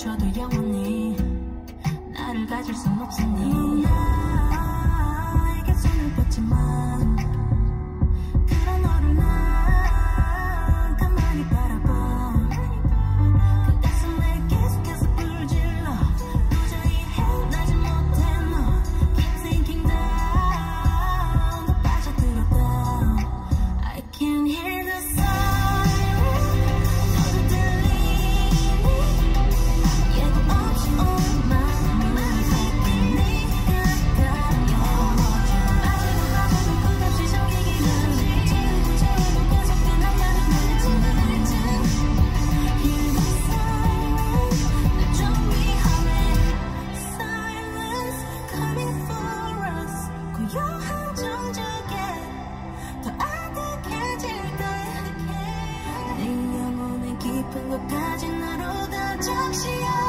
줘도 영원히 나를 가질 순 없으니. 사진으로 다 적시어